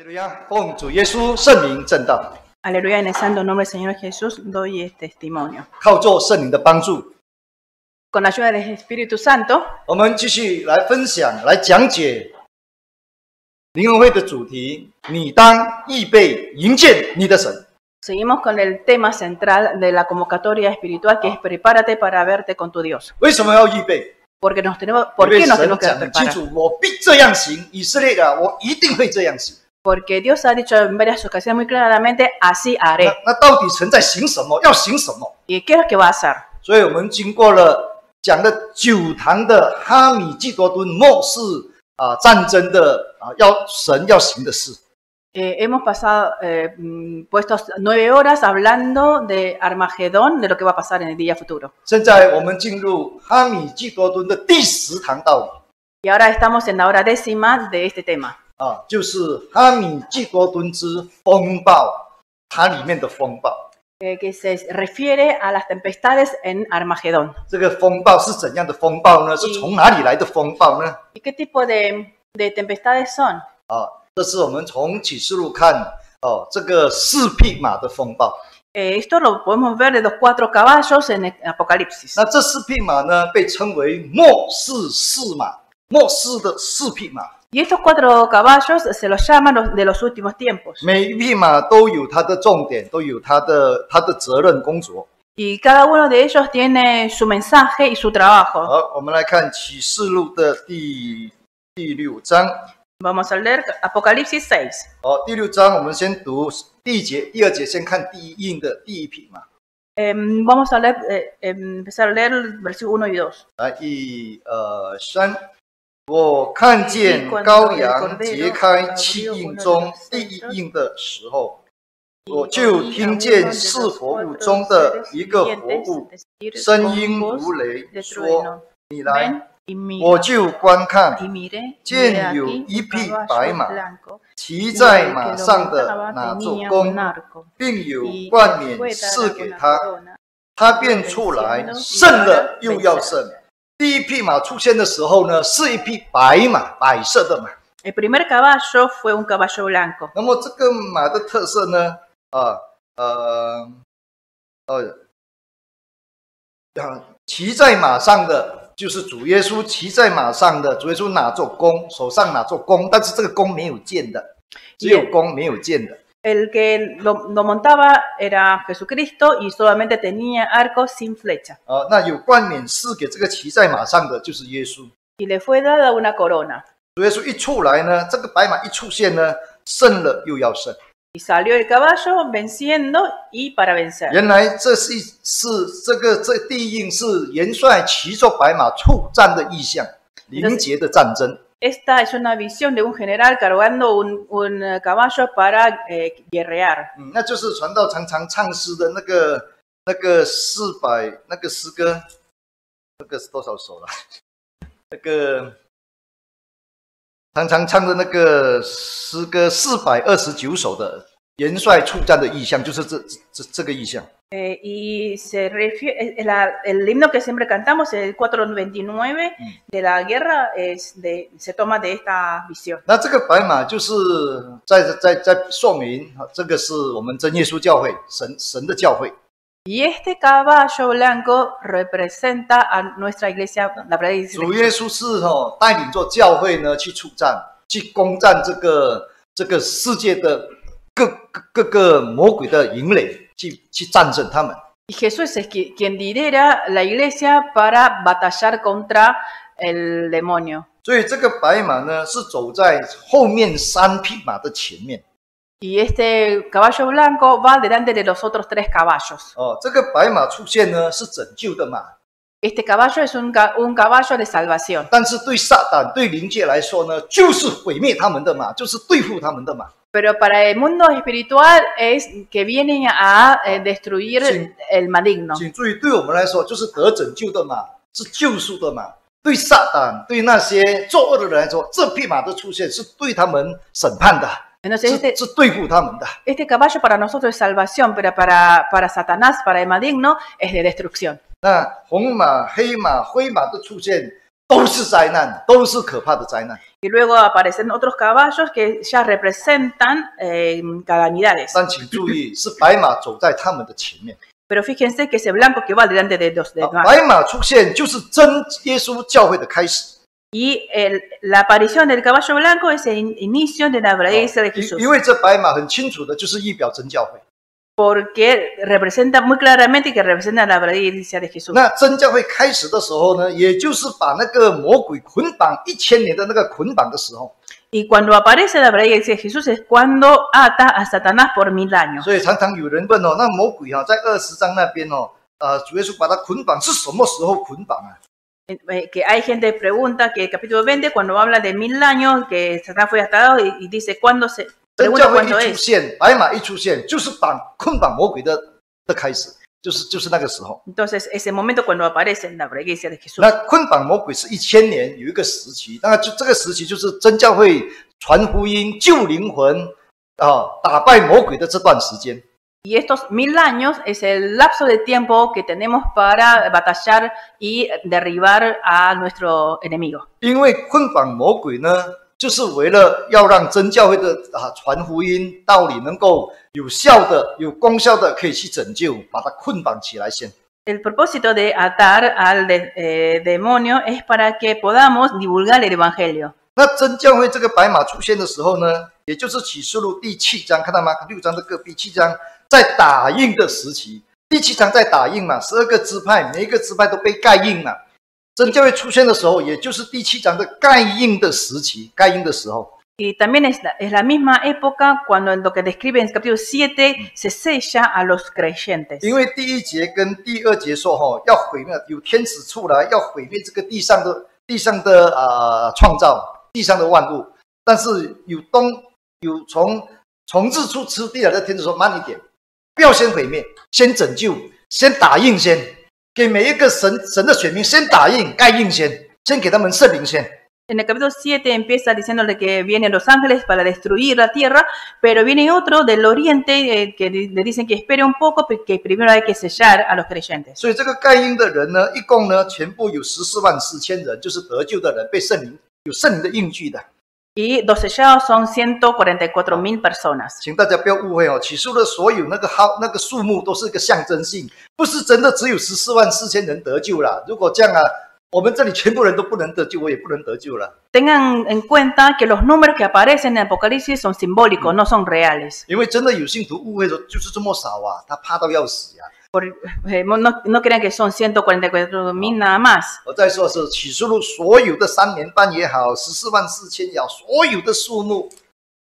Aleluya, Aleluya, en el santo nombre del Señor Jesús doy el testimonio. Con la ayuda del Espíritu Santo, Seguimos con el tema central de la convocatoria espiritual que es prepárate para verte con tu Dios. Porque nos tenemos, que preparar? 楚，我必这样行。以色列啊，我一定会这样行。 Porque Dios ha dicho en varias ocasiones muy claramente, así 那 haré. 那到底神在行什么？要行什么？ ¿Y qué es lo que va a hacer? 所以我们经过了讲了九堂的哈米基多敦末世啊战争的啊要神要行的事。 Eh, hemos pasado, eh, mm, puestos nueve horas hablando de Armagedón, de lo que va a pasar en el día futuro. 现在我们进入哈米基多敦的第十堂道理 Y ahora estamos en la hora décima de este tema. 啊，就是哈米基多敦之风暴，它里面的风暴。eh, que se refiere a las tempestades en Armagedón. 这个风暴是怎样的风暴呢？是从哪里来的风暴呢？¿Y qué tipo de, de tempestades son? 啊，这是我们从启示录看哦，这个四匹马的风暴。Eh, esto lo podemos ver de los cuatro caballos en el Apocalipsis. 那 这四匹马呢，被称为末世四马，末世的四匹马。 Y estos cuatro caballos se los llaman los de los últimos tiempos. 每一匹马都有它的重点，都有它的它的责任工作。 Y cada uno de ellos tiene su mensaje y su trabajo. 好，我们来看启示录的第第六章。 Vamos a leer Apocalipsis 6. 好，第六章我们先读第一节，第二节先看第一印的第一匹马。 Em, vamos a leer, eh, em, empezar a leer el versículo 1 y 2. 来，一、二、三。 我看见羔羊揭开七印中第一印的时候，我就听见四活物中的一个活物声音如雷，说：“你来。”我就观看，见有一匹白马，骑在马上的拿做弓，并有冠冕赐给他，他便出来，胜了又要胜。第一匹马出现的时候呢，是一匹白马，白色的马。El primer caballo fue un caballo blanco. 那么这个马的特色呢？啊，呃，呃，啊，骑在马上的。就是主耶稣骑在马上的，主耶稣拿着弓，手上拿着弓，但是这个弓没有箭的，只有弓没有箭的。El que lo, lo, montaba era Jesucristo y solamente tenía arco sin flecha. 啊，那有冠冕赐给这个骑在马上的就是耶稣。 Y le fue dada una corona. 主耶稣一出来呢，这个白马一出现呢，胜了又要胜。 Y salió el caballo venciendo y para vencer. 原来这是是这个这第一印是元帅骑着白马出战的意象，临节的战争。 Esta es una visión de un general cargando un, caballo para guerrear. 嗯，那就是传道常常唱诗的那个那个四百那个诗歌，那个是多少首了？那个常常唱的那个诗歌四百二十九首的元帅出战的意象，就是这这这个意象。Eh, y se refiere, la, el himno que siempre cantamos, el 429 de la guerra, es de, se toma de esta visión. 那这个白马就是在在在说明，这个是我们真耶稣教会神神的教会。 Y este caballo blanco representa a nuestra iglesia, la verdadera iglesia. 主耶稣是哦带领着教会呢去出战，去攻占这个这个世界的各各各个魔鬼的营垒， 去去战胜他们。 Y Jesús es quien lidera la iglesia para batallar contra el demonio. 所以这个白马呢是走在后面三匹马的前面。 Y este caballo blanco va delante de los otros tres caballos. 哦，这个白马出现呢是拯救的马， Este caballo es un, ca un caballo de salvación. 但是对撒旦对灵界来说呢，就是毁灭他们的马，就是对付他们的马。 Pero para el mundo espiritual es que vienen a eh, destruir Sí. el maligno. 请注意，对我们来说就是得拯救的马，是救赎的马。对撒旦，对那些作恶的人来说，这匹马的出现是对他们审判的， Entonces 是 este, 是对付他们的。 este caballo para nosotros es salvación, pero para, para Satanás, para el maligno, es de destrucción. 那红马、黑马、灰马的出现， 都是灾难，都是可怕的灾难。 Y luego aparecen otros caballos que ya representan eh, calamidades. 但请注意，是白马走在他们的前面。 Pero fíjense que ese blanco que va delante de los 啊 demás. 白马出现就是真耶稣教会的开始。 Y el- la aparición del caballo blanco es el in- inicio de la iglesia de 因 Jesús. 因为这白马很清楚的就是预表真教会。 Porque representa muy claramente que representa la iglesia de Jesús. 那真教会开始的时候呢，也就是把那个魔鬼捆绑一千年的那个捆绑的时候。 Y cuando aparece la iglesia de Jesús es cuando ata a Satanás por mil años. 所以常常有人问哦，那魔鬼啊，在二十章那边哦，呃，主耶稣把他捆绑是什么时候捆绑啊？ Eh, Que hay gente que pregunta que el capítulo 20, cuando habla de mil años, que Satanás fue atado y, y dice cuándo se. 真教会一出现，白马一出现，就是绑捆绑魔鬼的的开始，就是就是那个时候。Entonces, ese momento cuando aparece la iglesia de Jesús. 那捆绑魔鬼是一千年有一个时期，那就这个时期就是真教会传福音、救灵魂啊、打败魔鬼的这段时间。Y estos mil años es el lapso de tiempo que tenemos para batallar y derribar a nuestro enemigo. 因为捆绑魔鬼呢，就是为了要让真教会的啊传福音道理能够有效的、有功效的可以去拯救，把它捆绑起来先。El propósito de atar al de- eh, demonio es para que podamos divulgar el evangelio. 那真教会这个白马出现的时候呢，也就是启示录第七章，看到吗？六章的隔壁七章在打印的时期，第七章在打印嘛，十二个支派，每一个支派都被盖印了。真教会出现的时候，也就是第七章的盖印的时期，盖印的时候。Y también es la, es la misma época cuando en lo que describe en el capítulo 7 se sella a los creyentes. 因为第一节跟第二节说哈、要毁灭，有天使出来要毁灭这个地上的地上的呃创造，地上的万物。但是有东有从从日出之地来的天使说慢一点，不要先毁灭，先拯救，先打印先，给每一个神神的选民先打印盖印先，先给他们圣灵先。 En el capítulo 7 empieza diciéndole que vienen los ángeles para destruir la tierra, pero viene otro del oriente eh, que di- le dicen que espere un poco, porque primero hay que sellar a los creyentes. 所以这个盖印的人呢，一共呢全部有十四万四千人，就是得救的人，被圣灵有圣灵的印记的。 Y los sellados son 144 mil personas. 请大家不要误会哦，起诉的所有那个号那个数目都是一个象征性，不是真的只有十四万四千人得救了。如果这样啊，我们这里全部人都不能得救，我也不能得救了。Tengan en cuenta que los números que aparecen en Apocalipsis son simbólicos, no son reales. 因为真的有信徒误会说就是这么少啊，他怕到要死呀、Por- eh, no, no crean que son 144 mil nada más. 我再说是启示录所有的三年半也好，十四万四千也好，所有的数目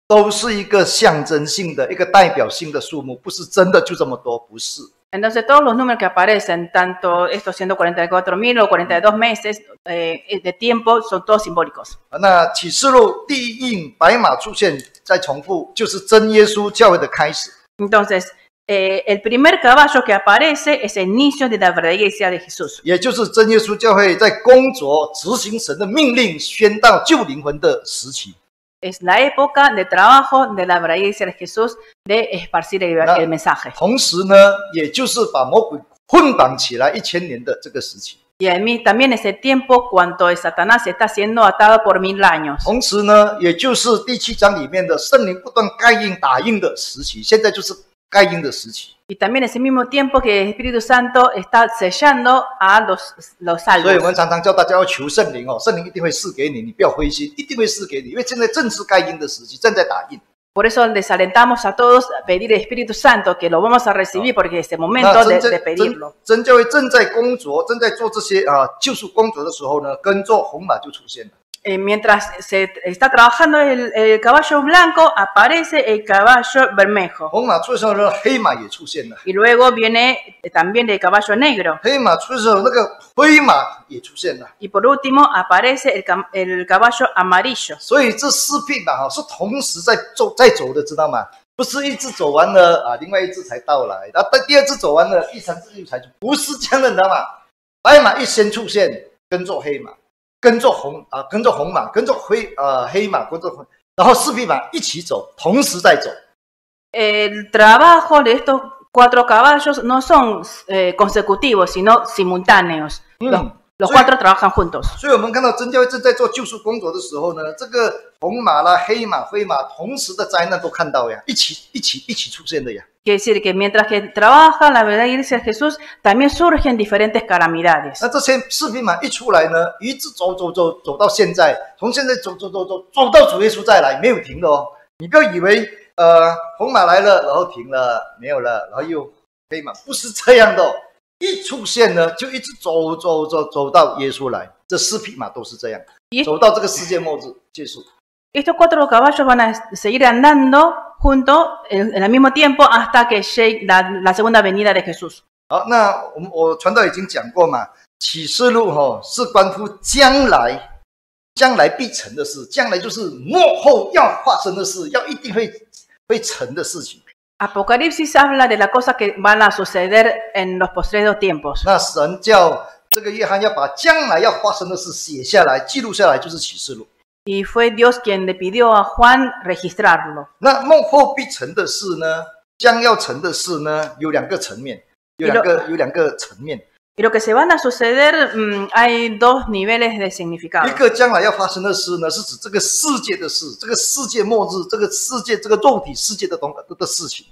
都是一个象征性的、一个代表性的数目，不是真的就这么多，不是。 Entonces todos los números que aparecen, tanto estos 144 mil o 42 meses eh, de tiempo, son todos simbólicos. 那启示录第一印白马出现，再重复，就是真耶稣教会的开始。 Entonces, eh, el primer caballo que aparece es el inicio de la verdadera iglesia de Jesús. 也就是真耶稣教会在工作、执行神的命令、宣道救灵魂的时期。 Es la época de trabajo de la verdadera iglesia de Jesús de esparcir el, No. el mensaje. 同时呢，也就是把魔鬼捆绑起来一千年的这个时期。 Y a mí también ese tiempo cuando el Satanás está siendo atado por mil años. 同时呢，也就是第七章里面的圣灵不断盖印、打印的时期。现在就是 盖印的时期。Y también ese mismo tiempo que el Espíritu Santo está sellando a los, los 所以我.们常常叫大家要求圣灵哦，圣灵一定会赐给你，你不要灰心，一定会赐给你，因为现在正是盖印的时期，正在打印。Por eso les alentamos a todos a pedir el Espíritu Santo, que lo vamos a recibir porque es el momento de, de pedirlo. 真真教会正在工作，正在做这些啊救赎工作的时候呢，跟着红马就出现了。eh, mientras se está trabajando el, el, caballo blanco, aparece el caballo bermejo. Y luego viene eh, también el caballo negro. Y por último aparece el, el caballo amarillo. 跟着红啊，跟着红马，跟着灰呃黑马，跟着红，然后四匹马一起走，同时在走。El trabajo de estos cuatro caballos no son eh, consecutivos, sino simultáneos. Los, Los cuatro trabajan juntos. 所以我们看到真教会正在做救赎工作的时候呢，这个红马啦、黑马、灰马，同时的灾难都看到呀，一起、一起、一起出现的呀。Quiere decir que mientras que trabaja la verdadera iglesia de Jesús, también surgen diferentes calamidades. 那这些四匹马一出来呢，一直走走走走到现在，从现在走走走走走到主耶稣再来，没有停的哦。你不要以为呃红马来了，然后停了，没有了，然后又黑马，不是这样的、哦。一出现呢，就一直走走走走到耶稣来，这四匹马都是这样，走到这个世界末日结束。estos cuatro caballos van a seguir andando juntos en, el mismo tiempo hasta que llegue la, la segunda venida de Jesús. 好，那我们我传道已经讲过嘛，启示录哈、是关乎将来将来必成的事，将来就是幕后要发生的事，要一定会会成的事情。Apocalipsis habla de las cosas que van a suceder en los postreros tiempos. 那神叫这个约翰要把将来要发生的事写下来、记录下来，就是启示录。 Y fue Dios quien le pidió a Juan registrarlo. 那幕后必成的事呢，将要成的事呢，有两个层面，有两个有两个层面。 Y lo que se van a suceder, mm, hay dos niveles de significado. 一个将来要发生的事呢，是指这个世界的事，这个世界末日，这个世界这个肉体世界的东的事情。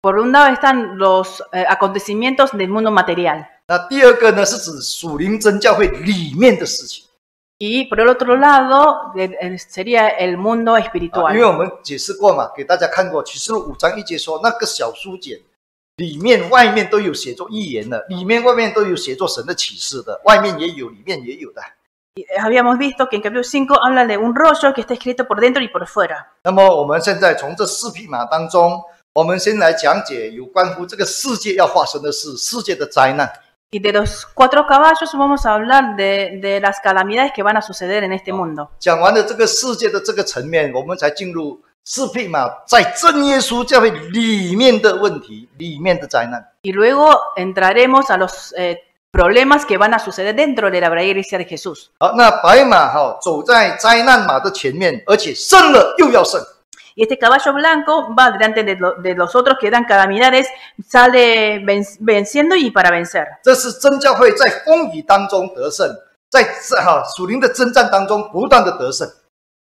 Por un lado están los eh, acontecimientos del mundo material. 那第二个呢，是指属灵真教会里面的事情。 Y por el otro lado eh, eh, sería el mundo 啊 espiritual. 因为我们解释过嘛，给大家看过启示录五章一节说，那个小书简 里面外面都有写作预言的，里面外面都有写作神的启示的，外面也有，里面也有的。Eh, Habíamos visto que en capítulo 5 habla de un rollo que está escrito por dentro y por fuera. 那么我们现在从这四匹马当中，我们先来讲解有关乎这个世界要发生的事，世界的灾难。Y de los cuatro caballos vamos a hablar de, de las calamidades que van a suceder en este mundo. 讲完了这个世界的这个层面，我们才进入四匹马在真耶稣教会里面的问题，里面的灾难。 Y luego entraremos a los eh, problemas que van a suceder dentro de la verdadera iglesia de Jesús. 好，那白马哈、走在灾难马的前面，而且胜了又要胜。 Y este caballo blanco va delante de, lo- de los otros que dan calamidades, sale ven- venciendo y para vencer. 这是真教会在风雨当中得胜，在这哈属灵的征战当中不断的得胜。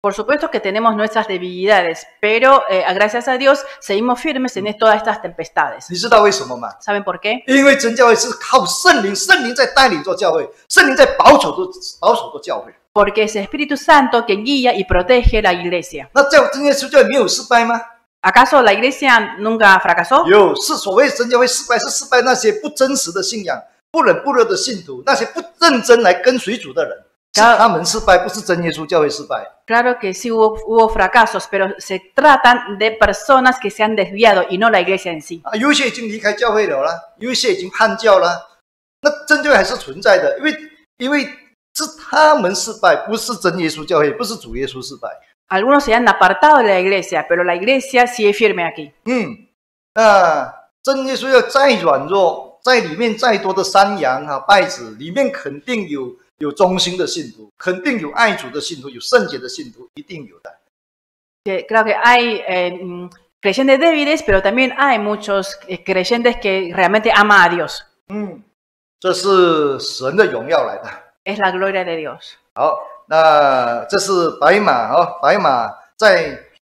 Por supuesto que tenemos nuestras debilidades, pero eh, gracias a Dios seguimos firmes en todas estas tempestades. 你知道为什么吗？ ¿Saben por qué? 因为真教会是靠圣灵，圣灵在带领做教会，圣灵在保守着保守着教会。 Porque es el Espíritu Santo que guía y protege la iglesia. 那在真耶稣教会没有失败吗？ ¿Acaso la iglesia nunca fracasó? 有，是所谓真教会失败，是失败那些不真实的信仰、不冷不热的信徒，那些不认真来跟随主的人，是 他们失败，不是真耶稣教会失败。Claro que sí hubo, hubo fracasos, pero se tratan de personas que se han desviado y no la iglesia en sí. 啊，有些已经离开教会了啦，有些已经叛教了，那真教会还是存在的，因为因为是他们失败，不是真耶稣教会，不是主耶稣失败。Algunos se han apartado de la iglesia, pero la iglesia sigue firme aquí. 嗯，啊真耶稣要再软弱，在里面再多的山羊啊、败子，里面肯定有有忠心的信徒，肯定有爱主的信徒，有圣洁的信徒，一定有的。Que, claro que hay eh, mm, creyentes débiles, pero también hay muchos eh, creyentes que realmente aman a Dios. 嗯，这是神的荣耀来的。Es la gloria de Dios. 好，那这是白马哦、白马在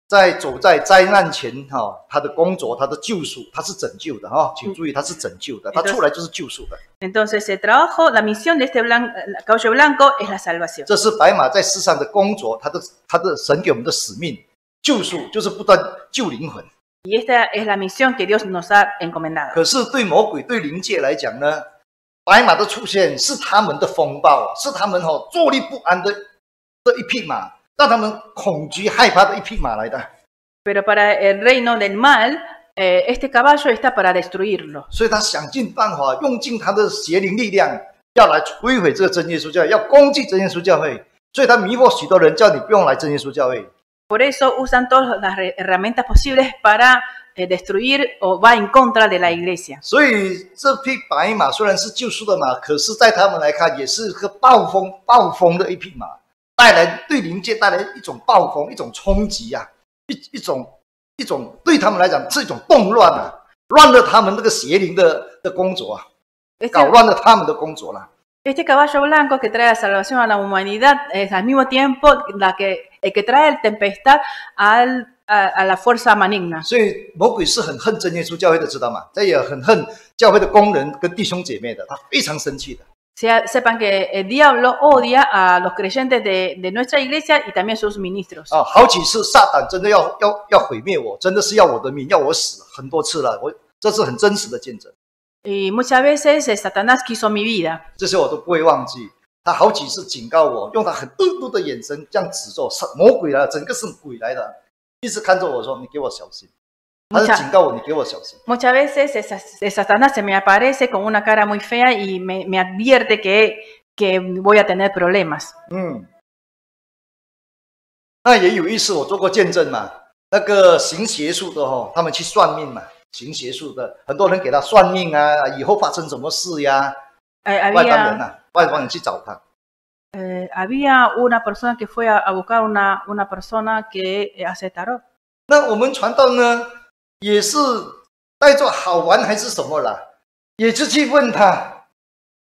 在走在灾难前哈、他的工作，他的救赎，他是拯救的哈、请注意，他是拯救的，他出来就是救赎的。Entonces el trabajo, la misión de este blan- eh, caballo blanco es la salvación. 这是白马在世上的工作，他的他的神给我们的使命，救赎就是不断救灵魂。Y esta es la misión que Dios nos ha encomendado. 可是对魔鬼、对灵界来讲呢，白马的出现是他们的风暴，是他们哦坐立不安的的一匹马，让他们恐惧害怕的一匹马来的。Pero para el reino del mal, eh, este caballo está para destruirlo. 所以他想尽办法，用尽他的邪灵力量，要来摧毁这个真耶稣教会，要攻击真耶稣教会。所以他迷惑许多人，叫你不用来真耶稣教会。Por eso usan todas las herramientas posibles para eh, destruir o va en contra de la iglesia. 所以这匹白马虽然是救赎的马，可是在他们来看，也是个暴风暴风的一匹马，带来对灵界带来一种暴风，一种冲击啊，一一种一种对他们来讲是一种动乱啊，乱了他们那个邪灵的的工作啊搞乱了他们的工作了。este caballo blanco que trae la salvación a la humanidad es al mismo tiempo la que, el que trae la tempestad al, a, a la fuerza maligna. 所以魔鬼是很恨真耶稣教会的，知道吗？他也很恨教会的工人跟弟兄姐妹的，他非常生气的。Sea- sepan que el diablo odia a los creyentes de, de nuestra iglesia y también sus ministros. 啊，好几次撒旦真的要要要毁灭我，真的是要我的命，要我死很多次了。我这是很真实的见证，Y muchas veces eh, Satanás quiso mi vida. 这些我都不会忘记。他好几次警告我，用他很恶毒的眼神这样指着我，是魔鬼来了，整个是鬼来的，一直看着我说：“你给我小心。” 他是警告我：“你给我小心。 Muchas veces esa- eh, Satanás se me aparece con una cara muy fea y me, me advierte que, que voy a tener problemas. ”嗯，那也有一次我做过见证嘛，那个行邪术的哦，他们去算命嘛，行邪术的很多人给他算命啊，以后发生什么事呀， Eh, 外邦人 había, 啊，外邦人去找他。 eh, había una persona que fue a, a buscar una, una persona que eh, hace tarot. 那我们传道呢， 也是带着好玩还是什么啦，也是去问他。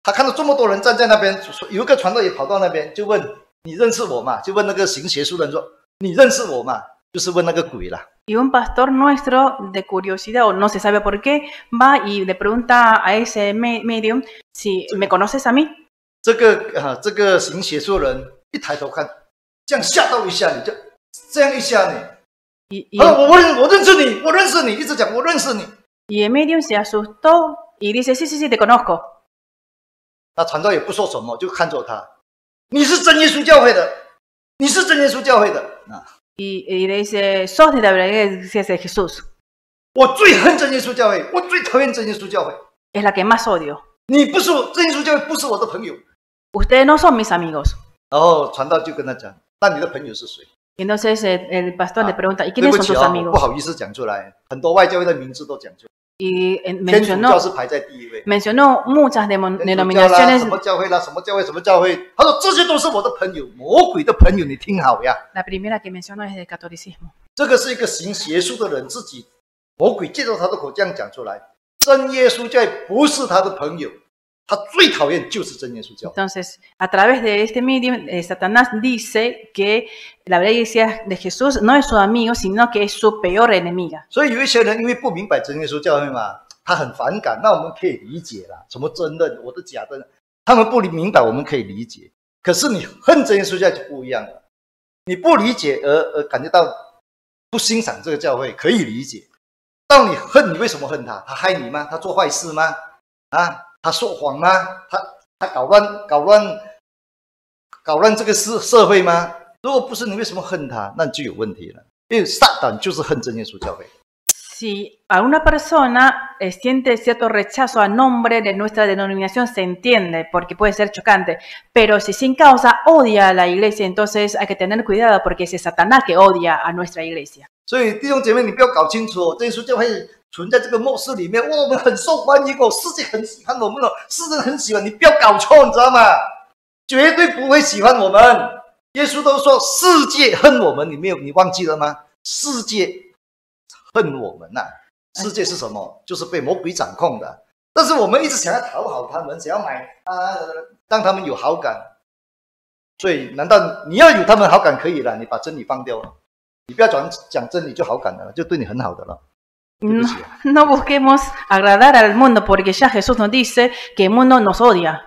他看到这么多人站在那边，有一个传道也跑到那边，就问你认识我吗？就问那个行邪术的人说你认识我吗？就是问那个鬼啦。Y un pastor nuestro, de curiosidad, o no se sabe por qué, va y le pregunta a ese me- medium si me conoces a mí. 这个啊，这个行邪术的人一抬头看，这样吓到一下你，就这样一下你，Y, y 啊，我我认我认识你，我认识你，一直讲我认识你。y el medium se asustó y dice, sí, sí, sí, te conozco. 那传道也不说什么，就看着他，你是真耶稣教会的，你是真耶稣教会的啊。Y, y le dice, sos de la iglesia de Jesús. 我最恨真耶稣教会，我最讨厌真耶稣教会。Es la que más odio. 你不是我真耶稣教会，不是我的朋友。Ustedes no son mis amigos. 然后传道就跟他讲：“那你的朋友是谁 entonces el pastor le pregunta, ¿y quiénes son tus amigos? Y mencionó, mencionó muchas denominaciones. La primera que mencionó es el catolicismo. 他最讨厌就是真耶稣教会。Entonces, a través de este medium, eh, Satanás dice que la iglesia de Jesús no es su amigo, sino que es su peor enemiga. 所以有一些人因为不明白真耶稣教会嘛，他很反感，那我们可以理解啦。什么真的，我的假的，他们不明白，我们可以理解。可是你恨真耶稣教就不一样了，你不理解而而感觉到不欣赏这个教会，可以理解。到你恨，你为什么恨他？他害你吗？他做坏事吗？啊，他说谎吗？他他搞乱搞乱搞乱这个社社会吗？如果不是，你为什么恨他？那就有问题了。因为撒旦就是恨真耶稣教会。 Si a una persona eh, siente cierto rechazo a nombre de nuestra denominación, se entiende porque puede ser chocante, pero si sin causa odia a la iglesia, entonces hay que tener cuidado porque es Satanás que odia a nuestra iglesia. 所以弟兄姐妹，你不要搞清楚哦，真耶稣教会 存在这个末世里面，哇，我们很受欢迎哦，世界很喜欢我们哦，世人很喜欢，你不要搞错，你知道吗？绝对不会喜欢我们。耶稣都说世界恨我们，你没有你忘记了吗？世界恨我们呐、世界是什么？就是被魔鬼掌控的。但是我们一直想要讨好他们，想要买啊，让他们有好感。所以，难道你要有他们好感可以了？你把真理放掉了。你不要讲讲真理就好感了，就对你很好的了。对不 No, 起啊， no busquemos agradar al mundo porque ya Jesús nos dice que el mundo nos odia.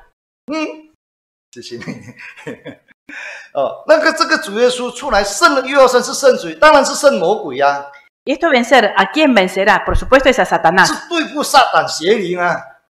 嗯，谢谢你。哦，那个这个主耶稣出来胜了又要胜是胜谁？当然是胜魔鬼呀、 Y esto vencer, ¿a quién vencerá? Por supuesto es a 是 Satanás. 对付撒旦邪灵啊。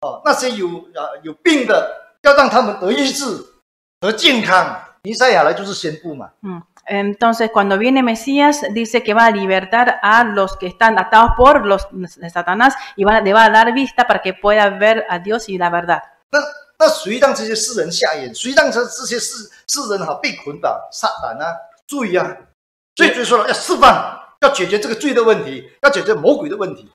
哦，那些有啊有病的，要让他们得医治，得健康。尼赛亚来就是宣布嘛，Mm. Entonces, cuando viene Mesías, dice que va a libertar a los que están atados por los de Satanás y va, le va a dar vista para que pueda ver a Dios y la verdad. 那那谁让这些世人瞎眼？谁让这这些世世人哈被捆绑？撒旦啊，罪啊，所以就说了要释放，要解决这个罪的问题，要解决魔鬼的问题。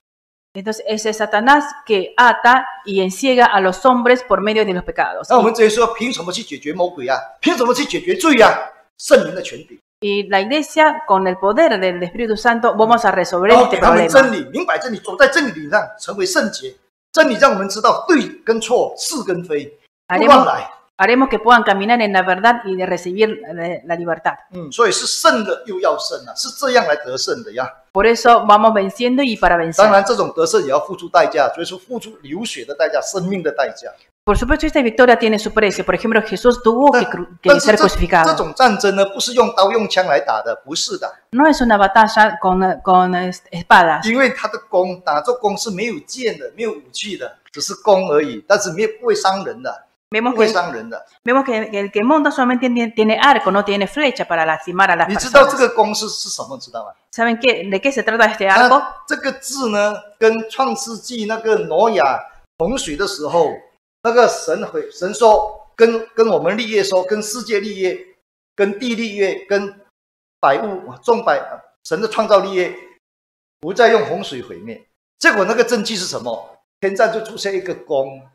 Entonces, ese es Satanás que ata y enciega a los hombres por medio de los pecados. 那我们直接说，凭什么去解决魔鬼啊？凭什么去解决罪啊？圣灵的权柄， Y la iglesia, con el poder del Espíritu Santo, vamos a resolver 然后 este 给他们 problema. 真理，明白真理，走在真理上，成为圣洁。真理让我们知道对跟错，是跟非，不乱 Haremos, 来。 haremos que puedan caminar en la verdad y de recibir la, la libertad. 嗯，所以是胜的又要胜啊，是这样来得胜的呀。 Por eso vamos venciendo y para 当 vencer. 然，这种得胜也要付出代价，所以说付出流血的代价，生命的代价。 Por supuesto, esta victoria tiene su precio. Por ejemplo, Jesús tuvo que, 但 cru- que 但是 ser 这这 crucificado. 种战争呢，不是用刀用枪来打的，不是的， No es una batalla con, con este, espadas, 因为他的弓打这弓是没有剑的，没有武器的，只是弓而已，但是没有不会伤人的， Vemos que, 伤人的。vemos que el que monta solamente tiene, tiene arco, no tiene flecha para lastimar a las 你知道这.个弓是是什么？知道吗？¿Saben qué, de qué se trata este arco? 它这个字呢，跟创世纪那个挪亚洪水的时候，那个神会神说，跟跟我们立业说，跟世界立业，跟地立业，跟百物众百神的创造立业，不再用洪水毁灭。结果那个证据是什么？天上就出现一个弓，¿Se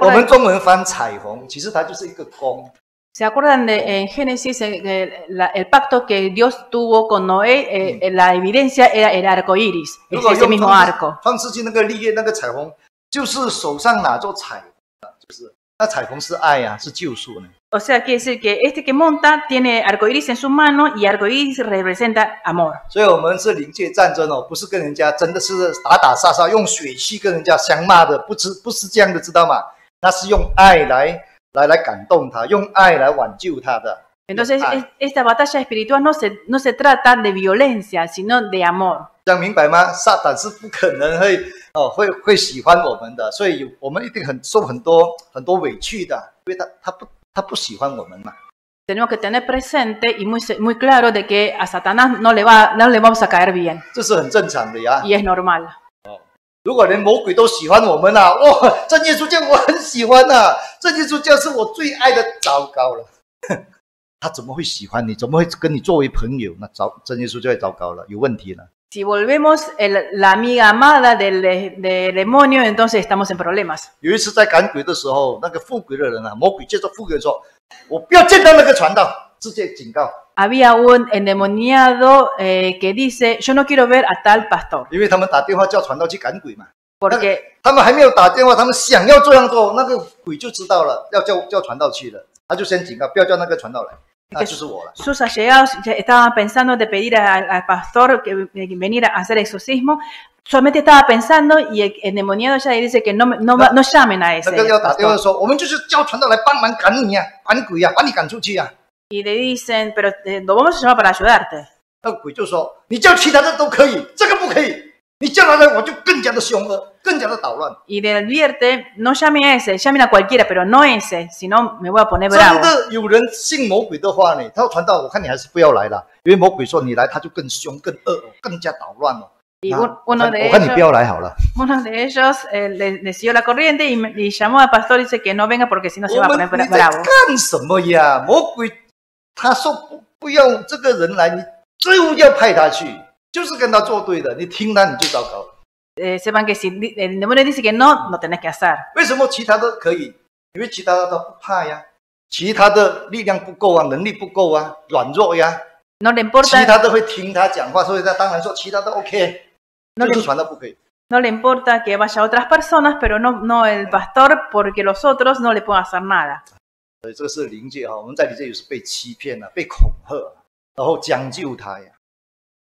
我们中文翻彩虹，其实它就是一个弓。¿se acuerdan de en Génesis eh, eh, la- el pacto que Dios tuvo con Noé? Eh, eh, la evidencia era el arco iris, es ese mismo arco. 创世纪那个立业那个彩虹，就是手上拿着彩就是那彩虹是爱啊，是救赎呢。O sea, quiere decir que este que monta tiene arco iris en su mano y arco iris representa amor. 所以，我们是临界战争哦，不是跟人家真的是打打杀杀，用血气跟人家相骂的，不知不是这样的，知道吗？那是用爱来来来感动他，用爱来挽救他的。 Entonces, Ah. es- esta batalla espiritual no se, no se trata de violencia, sino de amor. 这样明白吗？撒旦是不可能会哦会会喜欢我们的，所以有我们一定很受很多很多委屈的，因为他他不 他不喜欢我们嘛。Tenemos que tener presente y muy, muy claro de que a Satanás no le, va, no le vamos a caer bien. 这是很正常的呀。Y es normal. 如果连魔鬼都喜欢我们啊，哇，正耶稣教我很喜欢啊，正耶稣教是我最爱的，糟糕了，他怎么会喜欢你？怎么会跟你作为朋友？那糟，真耶稣就会糟糕了，有问题了。si volvemos el, la amiga amada del, del, demonio, entonces estamos en problemas. Había un endemoniado eh, que dice, yo no quiero ver a tal pastor. Porque sus, allegados estaban pensando de pedir al, pastor que, eh, que venir a hacer exorcismo. Solamente estaba pensando y el, el endemoniado ya dice que no, no, no, no llamen a ese. Y le dicen, pero eh, lo vamos a llamar para ayudarte. 你叫其他来，我就更加的凶恶，更加的捣乱。Y le advierte, no llame a ese, llamen a cualquiera, pero no ese, si no me voy a poner bravo. 真的有人信魔鬼的话呢，他说传道，我看你还是不要来了，因为魔鬼说你来，他就更凶、更恶、更加捣乱了。Y 我 uno de 我看你不 ellos, 要来好了。uno de ellos eh, le, le siguió la corriente y, y llamó al pastor y dice que no venga porque si no se va a poner bra- bravo. 干什么呀？魔鬼他说不不要这个人来，你就要派他去，就是跟他作对的。你听他你就糟糕了。Eh, sepan que si di- el demonio dice que no, no tenés que hacer. 为什么其他的可以？因为其他的都不怕呀，其他的力量不够啊，能力不够啊，软弱呀，No le 其他的会听他讲话，所以他当然说其他的 OK，no 就是 le, 传道不可以。No le importa que vaya otras personas, pero no, no el pastor, porque los otros no le pueden hacer nada. 所以这个是灵界哈，我们在你这里是被欺骗了、被恐吓，然后将就他呀。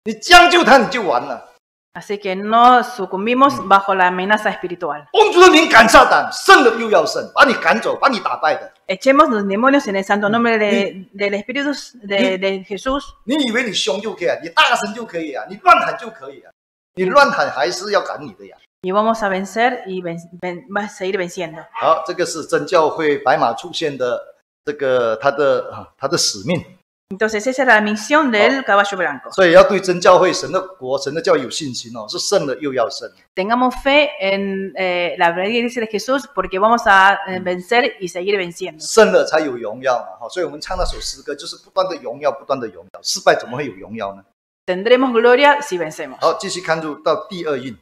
你将就他，你就完了。Así que no sucumbimos bajo la amenaza espiritual. 奉主的名赶撒旦，胜了又要胜，把你赶走，把你打败的。Echemos los demonios en el santo nombre de- del Espíritu de, de Jesús. 你以为你凶就可以啊？你大声就可以啊？你乱喊就可以啊？你乱喊还是要赶你的呀。Y vamos a vencer y ven- ven- va a seguir venciendo. 好，这个是真教会白马出现的这个他的啊他的使命，Entonces esa es la misión del caballo blanco. 所以要对真教会、神的国、神的教会有信心哦，是胜了又要胜。 Tengamos fe en eh, la verdadera iglesia de Jesús porque vamos a eh, vencer y seguir venciendo. 胜了才有荣耀嘛，哈，所以我们唱那首诗歌就是不断的荣耀，不断的荣耀，失败怎么会有荣耀呢？ Tendremos gloria si vencemos. 好，继续看入到第二印，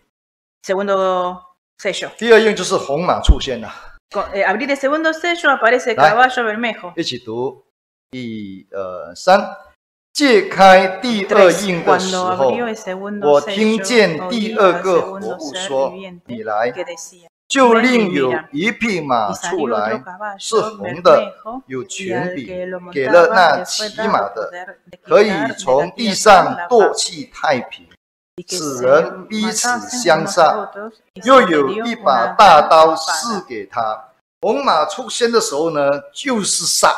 Segundo sello. 第二印就是红马出现了， Con- eh, abrir el segundo sello aparece el Dai. caballo bermejo. 一起读， 一二三，揭开第二印的时候，我听见第二个活物说：“你来。”就另有一匹马出来，是红的，有权柄，给了那骑马的，可以从地上堕弃太平。此人彼此相杀，又有一把大刀赐给他。红马出现的时候呢，就是杀。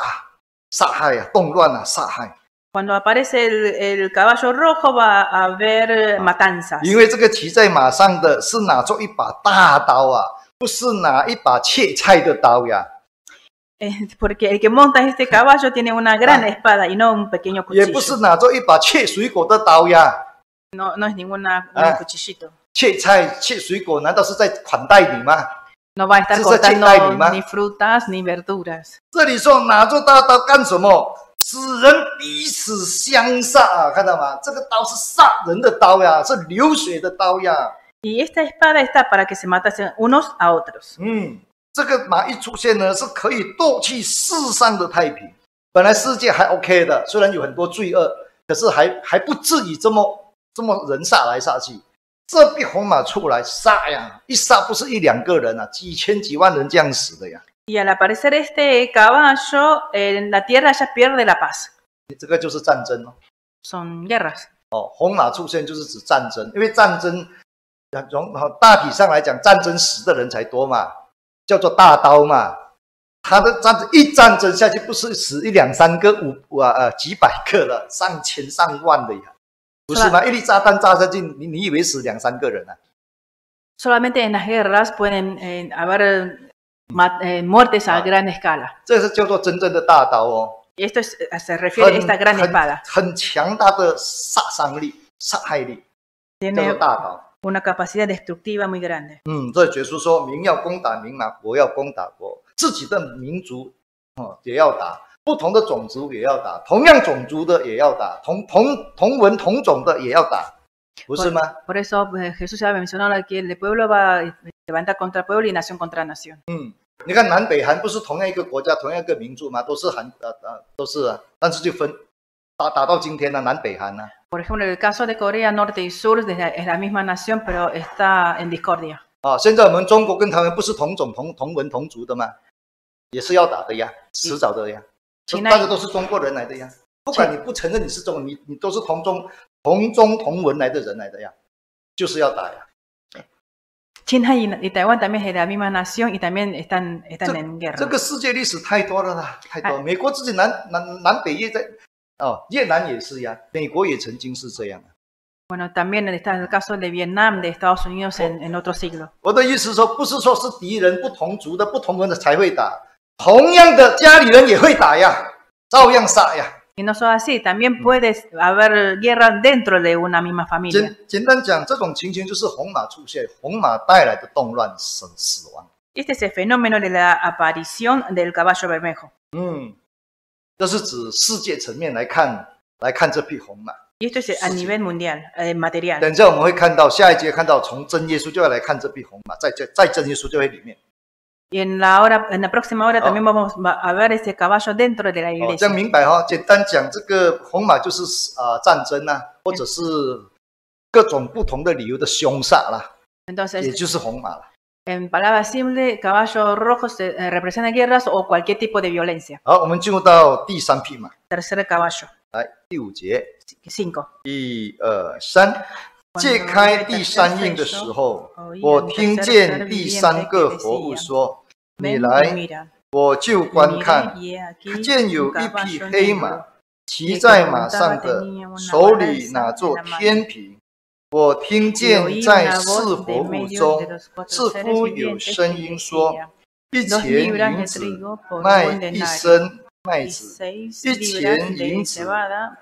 杀害啊，动乱啊，杀害。Cuando aparece el, el caballo rojo va a haber matanzas. 因为这个骑在马上的是拿着一把大刀啊，不是拿一把切菜的刀呀，Eh, Porque el que monta este caballo tiene una gran espada y no un pequeño 也不是.拿着一把切水果的刀呀。No, no es ninguna un Ah. cuchillito. 切菜、切水果，难道是在款待你吗？No va a estar cortando ni frutas ni verduras. 这里说拿着大刀干什么？使人彼此相杀啊！看到吗？这个刀是杀人的刀呀，是流血的刀呀。Y esta espada está para que se matasen unos a otros. 嗯，这个马一出现呢，是可以夺去世上的太平。本来世界还 OK 的，虽然有很多罪恶，可是还还不至于这么这么人杀来杀去。这匹红马出来杀呀，一杀不是一两个人啊，几千几万人这样死的呀。Y al aparecer este caballo, en la tierra ya pierde la paz. 这个就是战争哦。Son guerras. 哦，红马出现就是指战争，因为战争，啊从大体上来讲，战争死的人才多嘛，叫做大刀嘛。他的战争一战争下去，不是死一两三个五啊呃几百个了，上千上万的呀，不是吗？一粒炸弹炸下去，你你以为死两三个人啊？Solamente en las guerras pueden eh, haber eh, muertes a Ah. gran escala. 这是叫做真正的大刀哦 esto es- eh, se refiere a esta gran espada. 很强大的杀伤力、杀害力，叫做大刀。una capacidad destructiva muy grande. 嗯，这绝书说，民要攻打民嘛，国要攻打国，自己的民族哦也要打，不同的种族也要打，同样种族的也要打，同同同文同种的也要打，不是吗？Por eso eh, Jesús ya mencionó que el pueblo va levantar contra pueblo y nación contra nación. 嗯，你看南北韩不是同样一个国家，同样一个民族吗？都是韩呃呃都是啊，但是就分打打到今天呢、南北韩呢、Por ejemplo, en el caso de Corea Norte y Sur desde- es la misma nación, pero está en discordia. 啊，现在我们中国跟他们不是同种同同文同族的吗？也是要打的呀，迟早的呀，大家都是中国人来的呀，不管你不承认你是中，你你都是同中同中同文来的人来的呀，就是要打呀。侵害伊台湾台面黑的密码那西用伊台一旦一旦连接。这个世界历史太多了啦，太多。美国自己南南南北越在哦，越南也是呀，美国也曾经是这样。Bueno, también está el caso de Vietnam, de Estados Unidos en otro siglo. 我的意思说，不是说是敌人不同族的、不同文的才会打。同样的家里人也会打呀，照样杀呀。Y no solo así, también puede haber guerra dentro de una misma familia. 简简单讲，这种情形就是红马出现，红马带来的动乱、死死亡。Este es el fenómeno de la aparición del caballo bermejo. 嗯，这是指世界层面来看，来看这匹红马。Y esto es a Sí, sí. nivel mundial, eh, material. 等一下我们会看到下一节看到从真耶稣就要来看这匹红马，在在在真耶稣教会里面。Y en la hora, en la próxima hora Oh. también vamos va a ver este caballo dentro de la 哦，这 iglesia. 样明白哈、简单讲，这个红马就是啊、战争啊，或者是各种不同的理由的凶杀啦。 Entonces, 也就是红马了。 en palabras simples, caballo rojo se, eh, representa guerras o cualquier tipo de violencia. 好，我们进入到第三匹马， Tercer caballo, 来第五节， cinco. 一二三。揭开第三印的时候，我听见第三个活物说：“ 你来，我就观看，见有一匹黑马，骑在马上的，手里拿着天平。我听见在四佛母中，似乎有声音说：“一钱银子卖一升麦子，一钱银子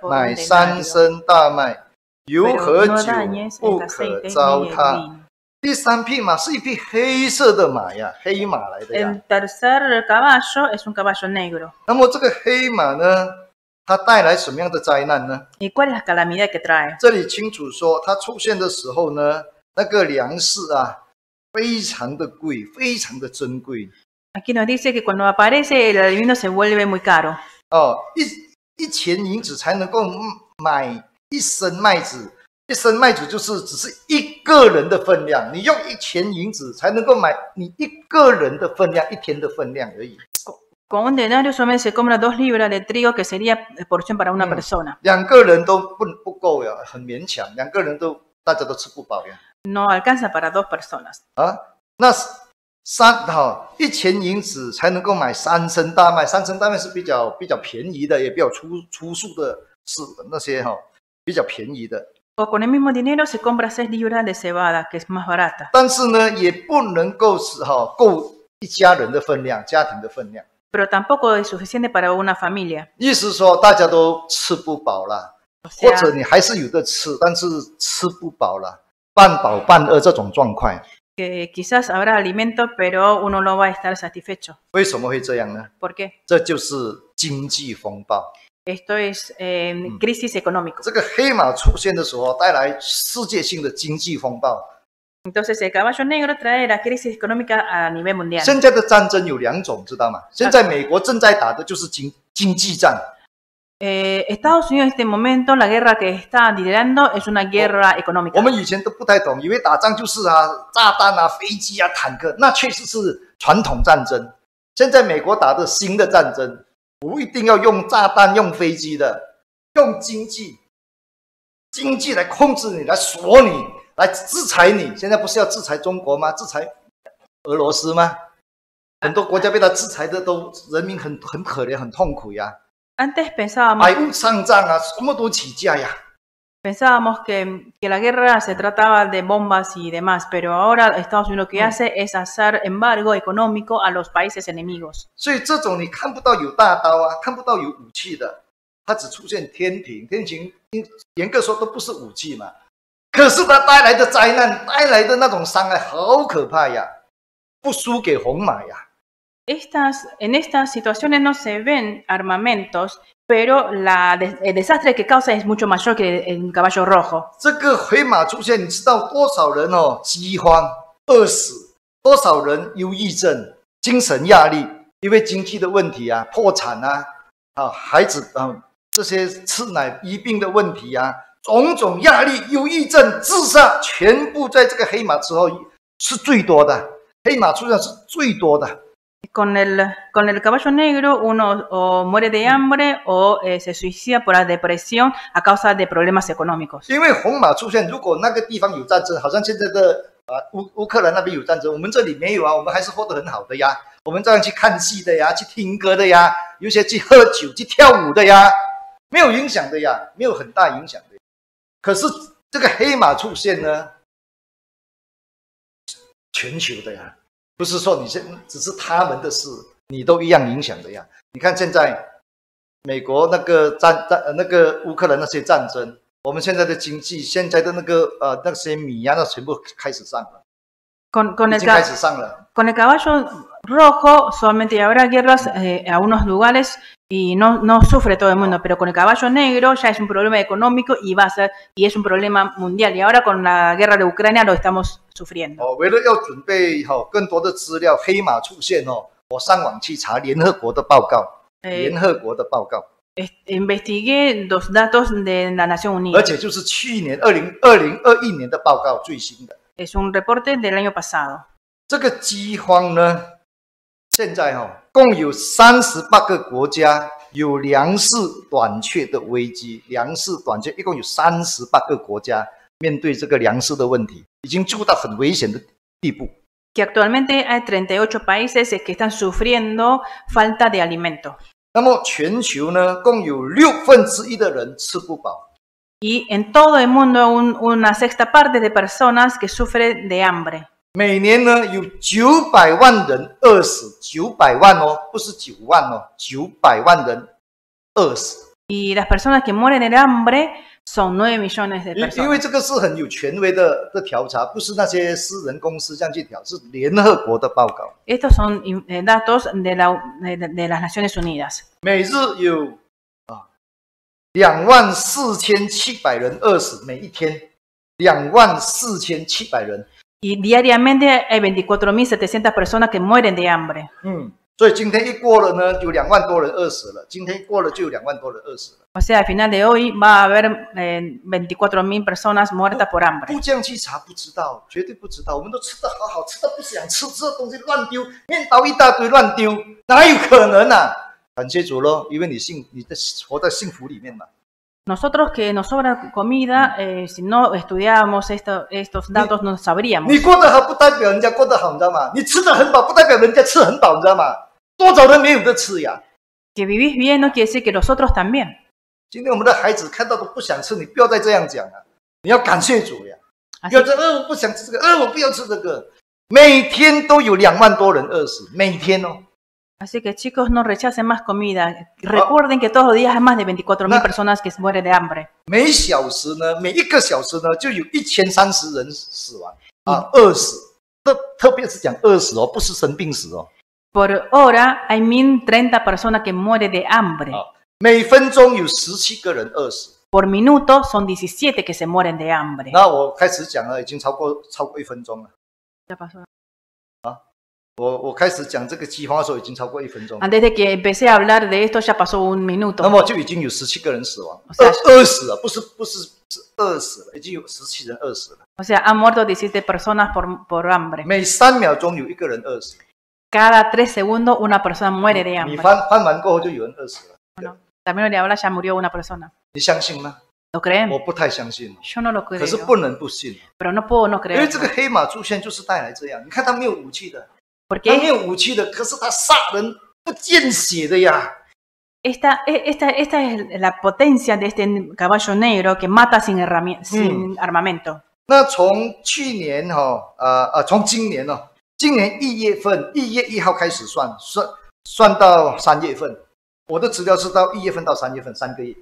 买三升大麦，如何久不可糟蹋？”第三匹马是一匹黑色的马呀，黑马来的呀。El tercer caballo es un caballo negro. 那么这个黑马呢，它带来什么样的灾难呢？¿Y cuál es la calamidad que trae? 这里清楚说，它出现的时候呢，那个粮食啊，非常的贵，非常的珍贵 Aquí nos dice que cuando aparece el alimento se vuelve muy caro. 哦，一一钱银子才能够买一升麦子，一升麦子就是只是一个人的分量，你用一钱银子才能够买你一个人的分量，一天的分量而已。Con un denario solamente se compra dos libras de trigo, que sería porción para una Mm. persona. 两个人都不不够呀，很勉强，两个人都大家都吃不饱呀。No alcanza para dos personas. 啊，那三哈一钱银子才能够买三升大麦，三升大麦是比较比较便宜的，也比较粗粗数的，是那些哈比较便宜的。O con el mismo dinero se compra seis libras de cebada, que es más barata. 但是呢，也不能够是哈够一家人的分量，家庭的分量。 Pero tampoco es suficiente para una familia. 意思说大家都吃不饱了， O 或 sea, 者你还是有的吃，但是吃不饱了，半饱半饿这种状况， que quizás habrá alimento, pero uno no va a estar satisfecho. 为什么会这样呢？ ¿Por qué? 这就是经济风暴。 esto es eh, mm. crisis económica. Entonces el caballo negro trae la crisis económica a nivel mundial. Eh, Estados Unidos en este momento, la guerra que está liderando es una oh, guerra económica. 不一定要用炸弹、用飞机的，用经济，经济来控制你，来锁你，来制裁你。现在不是要制裁中国吗？制裁俄罗斯吗？很多国家被他制裁的都人民很很可怜，很痛苦呀，Antes pensábamos, 买物上涨啊，什么都起价呀。Pensábamos que, que, la guerra se trataba de bombas y demás, pero ahora Estados Unidos lo que mm. hace es hacer embargo económico a los países enemigos. Estas, en estas situaciones no se ven armamentos, 这个黑马出现，你知道多少人哦？饥荒饿死，多少人忧郁症、精神压力，因为经济的问题啊，破产啊，啊孩子啊这些吃奶医病的问题啊，种种压力、忧郁症、自杀，全部在这个黑马之后是最多的，黑马出现是最多的。Con el, con el caballo negro uno o muere de hambre o se suicida por la depresión a causa de problemas económicos. 因为红马出现，如果那个地方有战争，好像现在的啊乌乌克兰那边有战争，我们这里没有啊，我们还是活得很好的呀。我们这样去看戏的呀，去听歌的呀，有些去喝酒、去跳舞的呀，没有影响的呀，没有很大影响的。可是这个黑马出现呢，全球的呀，不是说你现只是他们的事，你都一样影响的呀。你看现在美国那个战战呃那个乌克兰那些战争，我们现在的经济，现在的那个呃那些米呀、那全部开始上了，Con, con el, 经开 ca- 始上了。con el caballo rojo solamente habrá guerras eh, a unos lugares y no, no sufre todo el mundo, pero con el caballo negro ya es un problema económico y va a ser, y es un problema mundial. Y ahora con la guerra de Ucrania lo estamos sufriendo. 哦，为了要准备哈、更多的资料，黑马出现哦，我上网去查联合国的报告， Eh, 联合国的报告， est- investigué los datos de la Nación 而 Unida. 且就是去年二零二零二一年的报告最新的。 Es un reporte del año pasado. 这个饥荒呢，现在哈、 共有三十八个国家有粮食短缺的危机，粮食短缺，一共有三十八个国家面对这个粮食的问题，已经进入到很危险的地步。Que actualmente hay 38 países que están sufriendo falta de alimento. 那么全球呢，共有六分之一的人吃不饱，Y en todo el mundo un- una sexta parte de personas que sufren de hambre. 每年呢有九百万人饿死，九百万哦，不是九万哦，九百万人饿死。Y las personas que mueren de hambre son nueve millones de 因因为 personas. 因为这个是很有权威的的调查，不是那些私人公司这样去调，是联合国的报告。Estos son eh, datos de, la- de- de las Naciones Unidas. 每日有啊两万四千七百人饿死，每一天两万四千七百人。Y diariamente hay 24.700 personas que mueren de hambre. 嗯，所以今天一过了呢，有两万多人饿死了。今天一过了就有两万多人饿死了。 O sea, al final de hoy va a haber eh, 24.000 personas muertas por hambre. 不这样去查不知道，绝对不知道。我们都吃的好好，吃的不想吃，吃的东西乱丢，面包一大堆乱丢，哪有可能啊？感谢主咯，因为你幸你在活在幸福里面嘛。 Nosotros que nos sobra comida, mm. eh, si no estudiábamos esto, estos datos no sabríamos. Que vivís bien no quiere decir que los otros también. Así. Así que chicos, no rechacen más comida. Ah. Recuerden que todos los días hay más de 24 mil personas que mueren de hambre. Por hora hay 1030 personas que mueren de hambre. Por minuto son 17 que se mueren de hambre. Ya pasó. 我我开始讲这个计划的时候，已经超过一分钟了，Antes de que empecé a hablar de esto ya pasó un minuto. 那么就已经有十七个人死亡，饿饿死了，不是不是是饿死了，已经有十七人饿死了。O sea, han muerto 17 personas por, por hambre. 每三秒钟有一个人饿死，Cada tres segundos una persona muere de 你 hambre. 你翻翻完过后就有人饿死了，También de habla ya murió una persona. 你相信吗？¿Lo creen? 我不太相信，Yo no lo creo. 可是不能不信，Pero no puedo no 因为 creer. 这个黑马出现就是带来这样。你看他没有武器的，他 Porque 没有武器的，可是他杀人不见血的呀。esta, e- esta, esta es la potencia de este caballo negro que mata sin, armamento. 那从去年哈、呃呃，从今年哦，今年一月份一月一号开始算，算算到三月份，我的资料是到一月份到三月份三个月。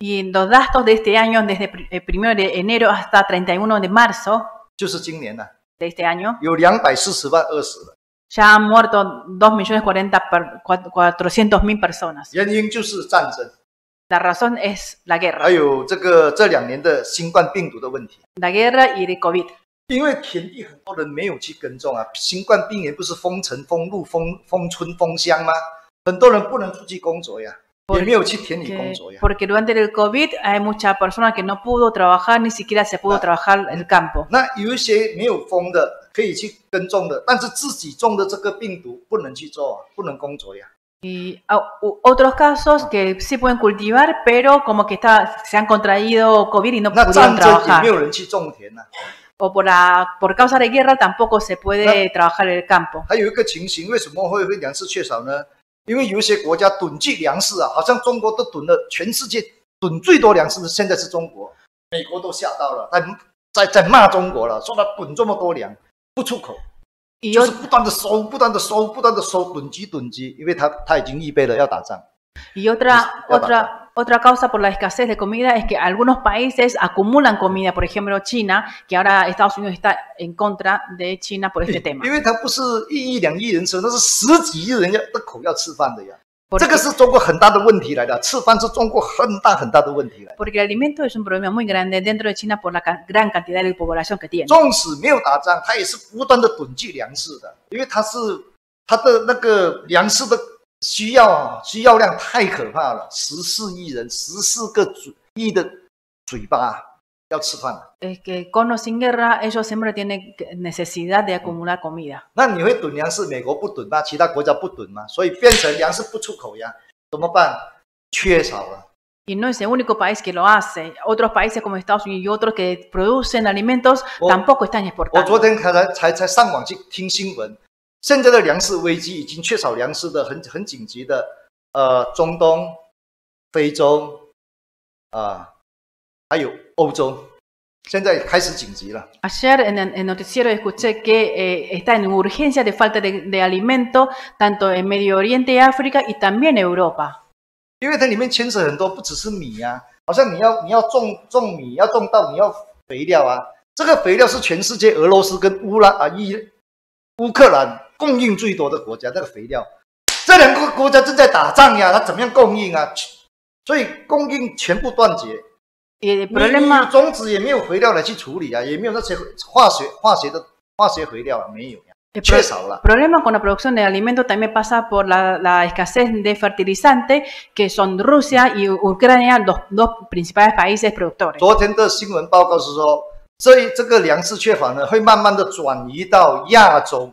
Y los datos de este año, desde el 1 de enero hasta 31 de marzo 就是今年呢、de este año, 有两百四十万饿死了，ya han muerto 2.400.000 personas. 原因就是战争， La razón es la 还 guerra. 有这个这两年的新冠病毒的问题。 La guerra y el COVID. 因为田地很多人没有去耕种啊，新冠病炎不是封城、封路、封封村、封乡吗？很多人不能出去工作呀，也没有去田里工 Que- 作呀。 porque durante el COVID hay muchas personas que no pudo trabajar, ni siquiera se pudo Ah. trabajar el campo. 可以去耕种的，但是自己种的这个病毒不能去做啊，不能工作呀。Y ah, otros casos que sí pueden cultivar, pero como que está, se han contraído COVID y no 那 pudieron 战争也 trabajar. 没有人去种田呐、O por, la, por causa de guerra tampoco se puede trabajar el campo. 还有一个情形，为什么会会粮食缺少呢？因为有一些国家囤积粮食啊，好像中国都囤了，全世界囤最多粮食的现在是中国，美国都吓到了，在在在骂中国了，说他囤这么多粮不出口， Y 就 yo- 是不断的收，不断的收，不断的收，囤积囤积，因为他他已经预备了要打仗。 Y otra, Ya otra, otra causa por la escasez de comida es que algunos países acumulan comida, por ejemplo China, que ahora Estados Unidos está en contra de China por este tema. 这个是中国很大的问题来的，吃饭是中国很大很大的问题来的。porque el alimento es un problema muy grande dentro de China por la gran cantidad de población que tiene. 纵使没有打仗，他也是不断的囤积粮食的，因为他是他的那个粮食的需要啊，需要量太可怕了，十四亿人，十四个嘴亿的嘴巴，要吃饭了。Es que con o sin guerra, ellos siempre tienen necesidad de acumular comida. 那你会囤粮食，美国不囤吗？其他国家不囤吗？所以变成粮食不出口呀，怎么办？缺少了。Y no es el único país que lo hace. Otros países como Estados Unidos y otros que producen alimentos tampoco están exportando. 我昨天才才才才上网去听新闻，现在的粮食危机已经缺少粮食的很很紧急的，呃，中东、非洲啊、还有欧洲，现在开始紧急了。Ayer en el noticiero escuché que eh, está en urgencia de falta de, alimento tanto en Medio Oriente África y también Europa. 因为它里面牵扯很多，不只是米啊，好像你要你要种种米，要种稻，你要肥料啊。这个肥料是全世界俄罗斯跟乌拉啊伊乌克兰供应最多的国家，那个肥料，这两个国家正在打仗呀，它怎么样供应啊？所以供应全部断绝。El 你你 problema, 种子也没有肥料来去处理啊，也没有那些化学化学的化学肥料啊，没有呀，el 缺少了。problema con la producción de alimentos también pasa por la, la escasez de fertilizantes que son Rusia y Ucrania los dos principales países productores. 昨天的新闻报告是说，这这个粮食缺乏呢，会慢慢的转移到亚洲。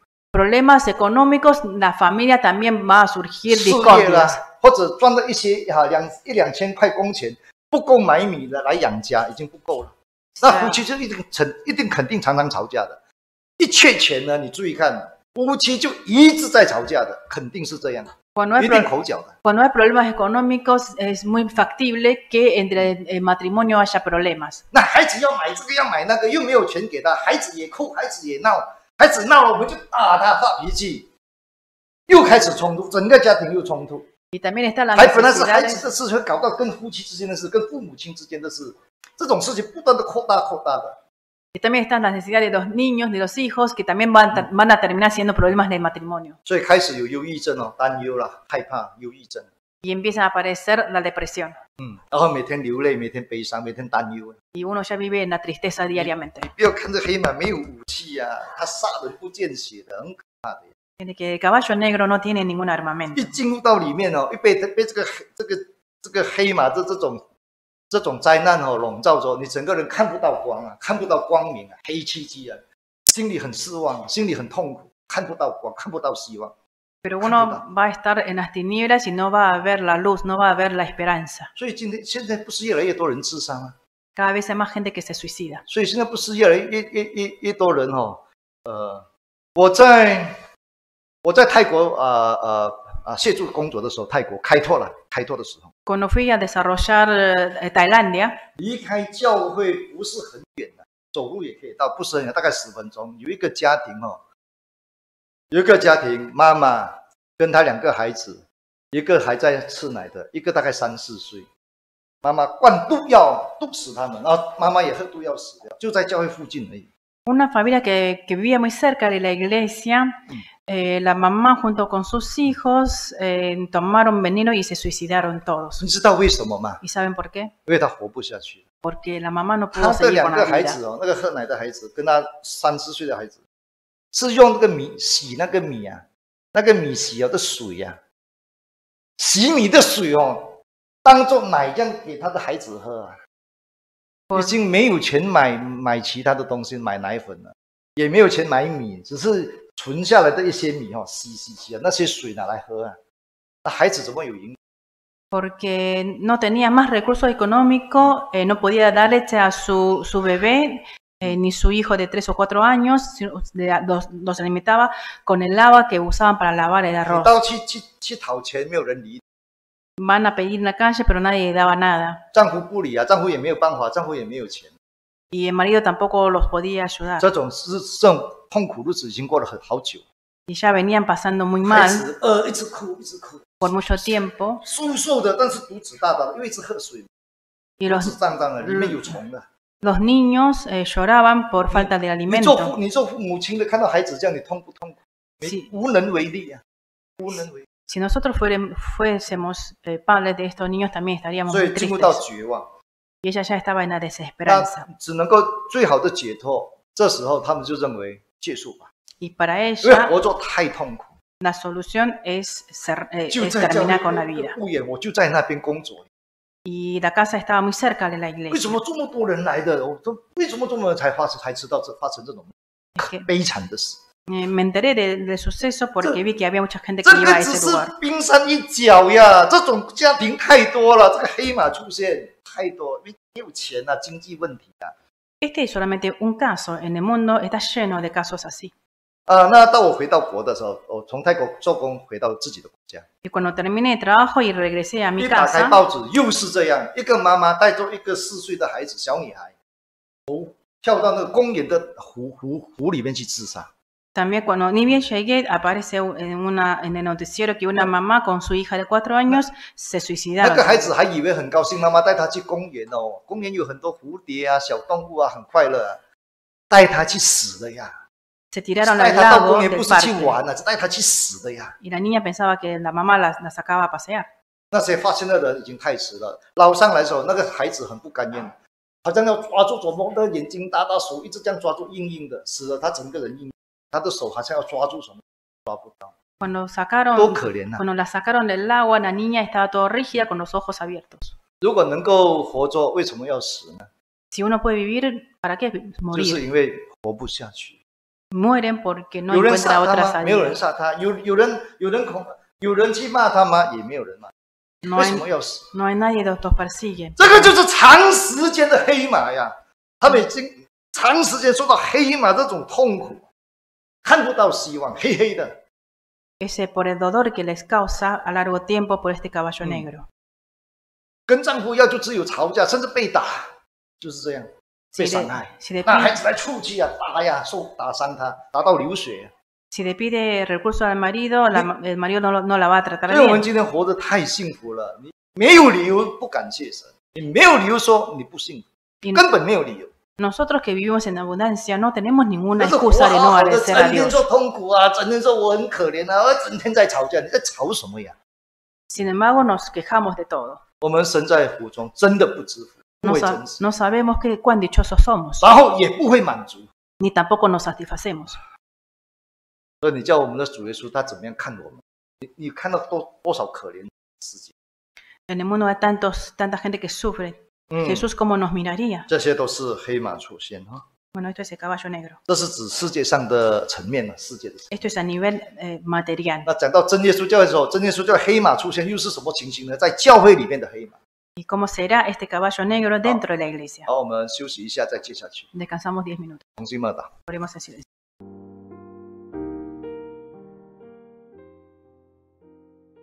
problemas económicos, la familia también va a surgir 事业 discordias. 啦，或者赚到一些哈两一两千块工钱，不够买米的来养家，已经不够了。那夫妻就一定成一定肯定常常吵架的。一缺钱呢，你注意看，夫妻就一直在吵架的，肯定是这样， Cuando hay, 一定 pro- 口角的。 cuando hay problemas económicos, es muy factible que entre el matrimonio haya problemas. 那孩子闹，了我们就打他发脾气，又开始冲突，整个家庭又冲突。还本来是孩子的事，会搞到跟夫妻之间的事，跟父母亲之间的事，这种事情不断的扩大扩大的。y también está la necesidad de los niños, de los hijos, que también van, a- van a terminar siendo problemas del matrimonio. 所以开始有忧郁症哦，担忧了，害怕，忧郁症，Y empieza a aparecer la depresión. 嗯，然后每天流泪，每天悲伤，每天担忧。Y uno ya vive en la tristeza diariamente. 不要看这黑马没有武器呀、他杀人不见血的，很可怕的。Que el caballo negro no tiene ningún 一 armamento. 进入到里面哦，一被被这个黑这个这个黑马这这种这种灾难哦笼罩着，你整个人看不到光啊，看不到光明啊，黑漆漆啊，心里很失望，心里很痛苦，看不到光，看不到希望。Pero uno va a estar en las tinieblas y no va a ver la luz, no va a ver la esperanza. Pues, Cada vez hay más gente que se suicida. Pues, Cuando fui a desarrollar eh, Tailandia, 一个家庭哦，有一个家庭，妈妈跟她两个孩子，一个还在吃奶的，一个大概三四岁。妈妈灌毒药毒死他们，然后妈妈也喝毒药死掉，就在教会附近而已。una familia que, que vivía muy cerca de la iglesia, eh, la mamá junto con sus hijos eh, tomaron veneno y se suicidaron todos. 你知道为什么吗？¿Y saben por qué? 因为他活不下去。Porque la mamá no 他 pudo 的 seguir 两 con 个 la 孩 vida. 子哦，那个喝奶的孩子跟他三四岁的孩子，是用那个米洗那个米啊，那个米洗了的水啊，洗米的水哦，当做奶这样给他的孩子喝啊。已经没有钱买买其他的东西，买奶粉了，也没有钱买米，只是存下来的一些米哦，洗洗洗啊，那些水拿来喝啊，那孩子怎么有营？Porque no tenía más recursos económicos, eh, no podía dar leche a su, su bebé, eh, ni su hijo de tres o cuatro años de, los, los, alimentaba con el agua que usaban para lavar el arroz. Van a pedir en la calle, pero nadie daba nada. Y el marido tampoco los podía ayudar. Y ya venían pasando muy mal por mucho tiempo. Y los, los niños eh, lloraban por falta de alimento. Si nosotros fuésemos eh, padres de estos niños, también estaríamos muy tristes. Y ella ya estaba en la desesperanza. Y para ella, la solución es, ser, eh, es terminar con la vida y la casa estaba muy cerca de la iglesia. Me enteré del de suceso porque vi que había mucha gente que iba a ese lugar. Este es solamente un caso. En el mundo está lleno de casos así. 啊，那到我回到国的时候，我从泰国做工回到自己的国家，Y cuando terminé trabajo y regresé a 一打开报纸又是这样，一个妈妈带着一个四岁的孩子小女孩，湖跳到那个公园的湖湖湖里面去自杀。también cuando ni bien llegué, aparece en, una, en el noticiero que una mamá con su hija de cuatro años se 那 suicidaron. 个孩子还以为很高兴，妈妈带他去公园哦，公园有很多蝴蝶啊、小动物啊，很快乐、啊，带他去死了呀！se tiraron al del parque. Y la niña pensaba que la mamá la, la sacaba a pasear. Cuando sacaron, cuando la sacaron del agua, la niña estaba toda rígida con los ojos abiertos. Si uno puede vivir, ¿para qué morir? 是因为活不下去。Mueren porque no 有人 encuentra 杀他 otra 吗？没有 salida. 杀他。有有人有人恐有人去骂他吗？也没有人骂。No 为什 hay, 么要死？no hay nadie que los persigue. 这个就是长时间的黑马呀！他们已经长时间受到黑马这种痛苦，看不到希望，黑黑的。Ese por el dolor que les causa a largo tiempo por este caballo Mm. negro. 跟丈夫要就只有吵架，甚至被打，就是这样被伤害。那孩子来触及啊，打呀，受打伤他，打到流血。si le pide recursos al marido, la- el marido no, no la va a tratar 因为我们 bien. 今天活得太幸福了，你没有理由不感谢神，你没有理由说你不幸福，Y 根本没有理由。nosotros que vivimos en abundancia no tenemos ninguna excusa de 好 no，agradecer a 整天 Dios. 说痛苦啊，整天说我很可怜啊，我整天在吵架，你在吵什么呀？Sin embargo, nos quejamos de todo. 我们身在福中，真的不知福，不 No, 会 sa- 珍惜， no sabemos que, cuán dichosos somos, 然后也不会满足。 ni tampoco nos satisfacemos. 所以你叫我们的主耶稣他怎么样看我们？你你看到多多少可怜世界？ En el mundo hay tantos, tanta gente que sufre. 嗯， Jesús, ¿cómo nos miraría? 这些都是黑马出现哈， Bueno, esto es el caballo negro. 这是指世界上的层面了，世界的层面。 Esto es a nivel eh, material. 那讲到真耶稣教的时候，真耶稣教黑马出现又是什么情形呢？在教会里面的黑马。 y cómo será este caballo negro dentro de la iglesia. Descansamos 10 minutos. Oremos en silencio.